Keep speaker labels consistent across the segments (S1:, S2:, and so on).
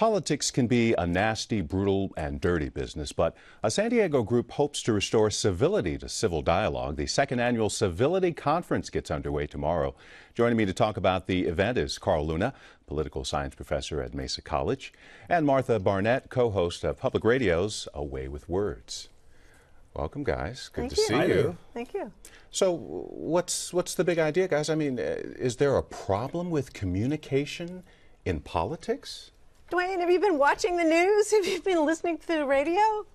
S1: Politics can be a nasty, brutal, and dirty business, but a San Diego group hopes to restore civility to civil dialogue. The second annual Civility Conference gets underway tomorrow. Joining me to talk about the event is Carl Luna, political science professor at Mesa College, and Martha Barnette, co host of Public Radio's A Way with Words. Welcome, guys. Good
S2: Thank
S1: to
S2: you.
S1: see
S2: Hi
S1: you.
S2: Thank you.
S1: So, what's what's the big idea, guys? I mean, uh, is there a problem with communication in politics?
S2: Dwayne, have you been watching the news? Have you been listening to the radio?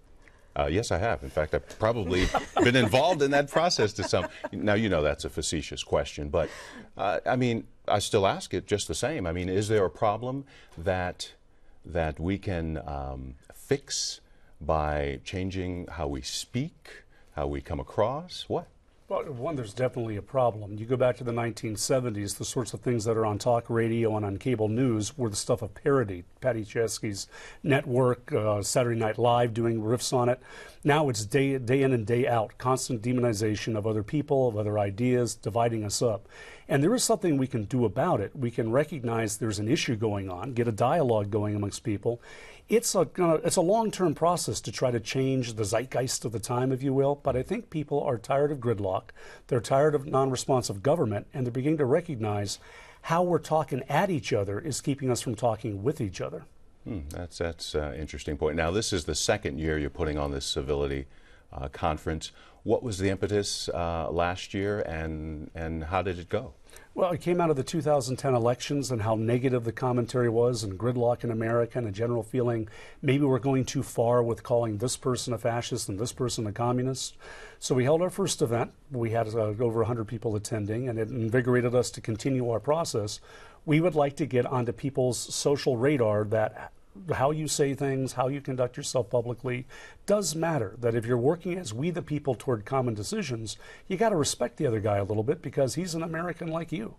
S1: Uh, yes, I have. In fact, I've probably been involved in that process to some. Now, you know that's a facetious question, but uh, I mean, I still ask it just the same. I mean, is there a problem that that we can um, fix by changing how we speak, how we come across? What?
S3: Well, one, there's definitely a problem. You go back to the 1970s, the sorts of things that are on talk radio and on cable news were the stuff of parody. Paddy Chayefsky's network, uh, Saturday Night Live doing riffs on it. Now it's day, day in and day out, constant demonization of other people, of other ideas, dividing us up. And there is something we can do about it. We can recognize there's an issue going on, get a dialogue going amongst people. It's a, uh, it's a long term process to try to change the zeitgeist of the time, if you will. But I think people are tired of gridlock. They're tired of non responsive government, and they're beginning to recognize how we're talking at each other is keeping us from talking with each other.
S1: Hmm, that's that's an interesting point. Now, this is the second year you're putting on this civility uh, conference. What was the impetus uh, last year, and and how did it go?
S3: Well, it came out of the 2010 elections and how negative the commentary was, and gridlock in America, and a general feeling maybe we're going too far with calling this person a fascist and this person a communist. So we held our first event. We had uh, over 100 people attending, and it invigorated us to continue our process. We would like to get onto people's social radar that how you say things, how you conduct yourself publicly does matter. That if you're working as we the people toward common decisions, you got to respect the other guy a little bit because he's an American like you.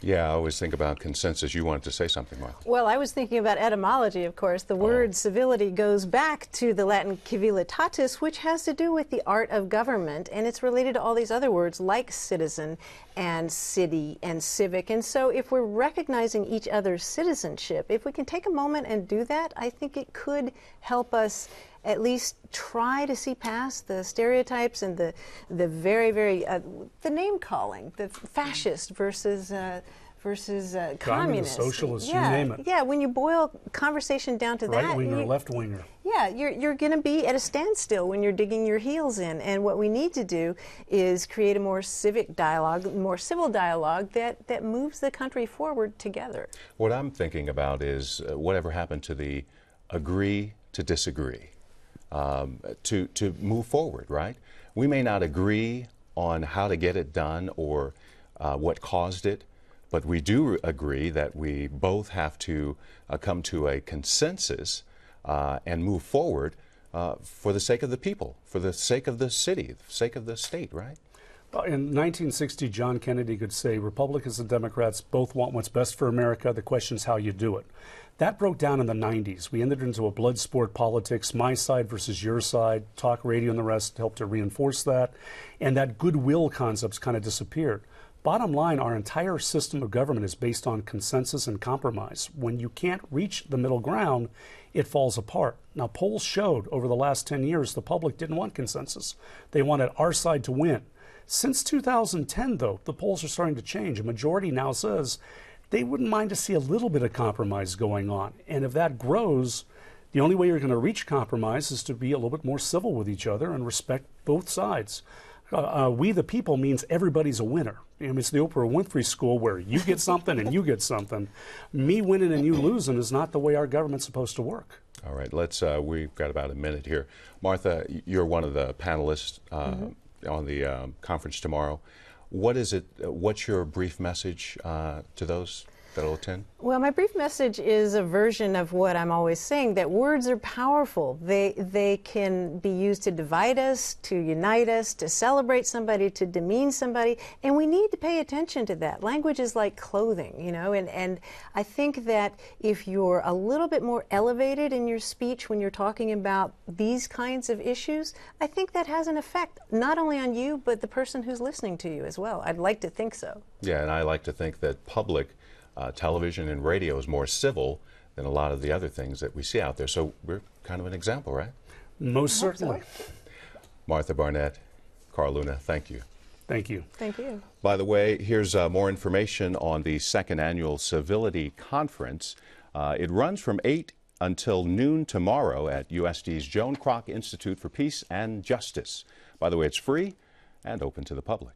S1: Yeah, I always think about consensus. You wanted to say something, Martha.
S2: Well, I was thinking about etymology, of course. The oh. word civility goes back to the Latin civilitatis, which has to do with the art of government, and it's related to all these other words like citizen and city and civic. And so, if we're recognizing each other's citizenship, if we can take a moment and do that, I think it could help us at least try to see past the stereotypes and the the very very uh, the name calling, the fascist versus. Uh, versus uh, communist,
S3: socialist, you
S2: yeah,
S3: name it.
S2: Yeah, when you boil conversation down to
S3: Right
S2: that, right
S3: winger,
S2: you-
S3: left winger.
S2: yeah, you're, you're going to be at a standstill when you're digging your heels in. And what we need to do is create a more civic dialogue, more civil dialogue that, that moves the country forward together.
S1: What I'm thinking about is uh, whatever happened to the agree to disagree, um, to to move forward. Right? We may not agree on how to get it done or uh, what caused it, but we do agree that we both have to uh, come to a consensus uh, and move forward uh, for the sake of the people, for the sake of the city, the sake of the state. Right?
S3: In 1960, John Kennedy could say Republicans and Democrats both want what's best for America. The question is how you do it. That broke down in the 90s. We entered into a blood sport politics, my side versus your side. Talk radio and the rest helped to reinforce that. And that goodwill concepts kind of disappeared. Bottom line, our entire system of government is based on consensus and compromise. When you can't reach the middle ground, it falls apart. Now, polls showed over the last 10 years the public didn't want consensus. They wanted our side to win. Since 2010, though, the polls are starting to change. A majority now says they wouldn't mind to see a little bit of compromise going on. And if that grows, the only way you're going to reach compromise is to be a little bit more civil with each other and respect both sides. Uh, uh, we the people means everybody's a winner. I mean, it's the Oprah Winfrey School where you get something and you get something. Me winning and you losing is not the way our government's supposed to work.
S1: All right, let's. Uh, we've got about a minute here. Martha, you're one of the panelists uh, on the um, conference tomorrow. What is it? uh, What's your brief message uh, to those?
S2: Well, my brief message is a version of what I'm always saying that words are powerful. They they can be used to divide us, to unite us, to celebrate somebody, to demean somebody, and we need to pay attention to that. Language is like clothing, you know, and and I think that if you're a little bit more elevated in your speech when you're talking about these kinds of issues, I think that has an effect not only on you but the person who's listening to you as well. I'd like to think so.
S1: Yeah, and I like to think that public uh, television and radio is more civil than a lot of the other things that we see out there. So we're kind of an example, right?
S3: Most certainly.
S1: Martha Barnette, Carl Luna, thank you.
S3: Thank you.
S2: Thank you.
S1: By the way, here's uh, more information on the second annual Civility Conference. Uh, it runs from 8 until noon tomorrow at USD's Joan Kroc Institute for Peace and Justice. By the way, it's free and open to the public.